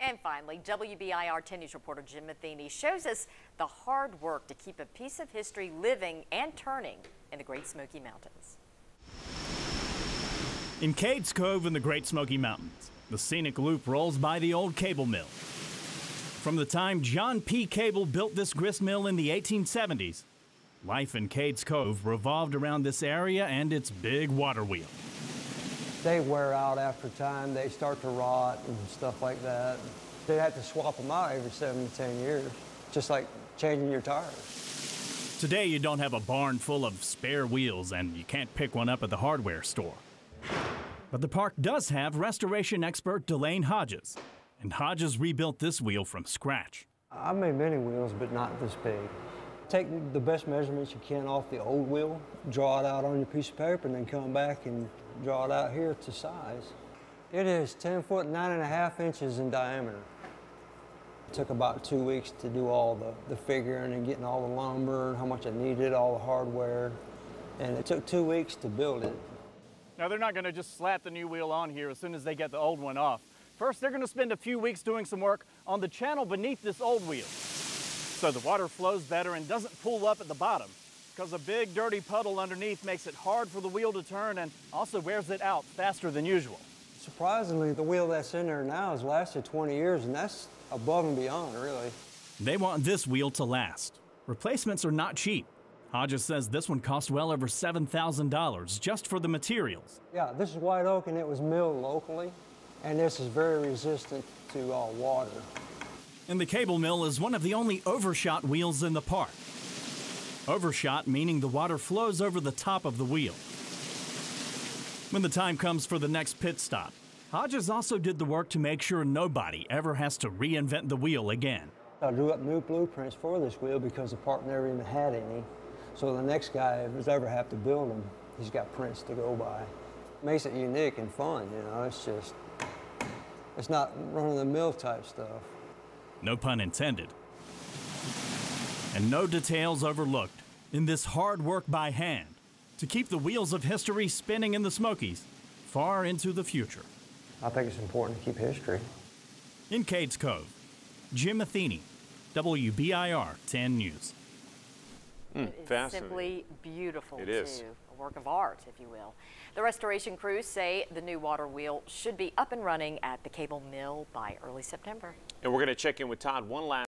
And finally, WBIR 10 News reporter Jim Matheny shows us the hard work to keep a piece of history living and turning in the Great Smoky Mountains. In Cades Cove in the Great Smoky Mountains, the scenic loop rolls by the old cable mill. From the time John P. Cable built this grist mill in the 1870s, life in Cades Cove revolved around this area and its big water wheel. They wear out after time, they start to rot and stuff like that. They have to swap them out every seven to 10 years, just like changing your tires. Today, you don't have a barn full of spare wheels and you can't pick one up at the hardware store. But the park does have restoration expert Delane Hodges, and Hodges rebuilt this wheel from scratch. I've made many wheels, but not this big. Take the best measurements you can off the old wheel, draw it out on your piece of paper, and then come back and draw it out here to size. It is 10 foot, nine and a half inches in diameter. It took about two weeks to do all the, the figuring and getting all the lumber and how much I needed, all the hardware. And it took two weeks to build it. Now, they're not going to just slap the new wheel on here as soon as they get the old one off. First, they're going to spend a few weeks doing some work on the channel beneath this old wheel so the water flows better and doesn't pool up at the bottom because a big dirty puddle underneath makes it hard for the wheel to turn and also wears it out faster than usual. Surprisingly, the wheel that's in there now has lasted 20 years, and that's above and beyond, really. They want this wheel to last. Replacements are not cheap. Hodges says this one cost well over $7,000 just for the materials. Yeah, this is white oak and it was milled locally, and this is very resistant to uh, water. And the cable mill is one of the only overshot wheels in the park. Overshot meaning the water flows over the top of the wheel. When the time comes for the next pit stop, Hodges also did the work to make sure nobody ever has to reinvent the wheel again. I drew up new blueprints for this wheel because the park never even had any. So the next guy, does ever have to build them, he's got prints to go by. Makes it unique and fun, you know, it's just, it's not run-of-the-mill type stuff. No pun intended. And no details overlooked in this hard work by hand to keep the wheels of history spinning in the Smokies far into the future. I think it's important to keep history. In Cades Cove, Jim Matheny, WBIR 10 News. Mm, it's simply beautiful, it too. Is. A work of art, if you will. The restoration crews say the new water wheel should be up and running at the cable mill by early September. And we're going to check in with Todd one last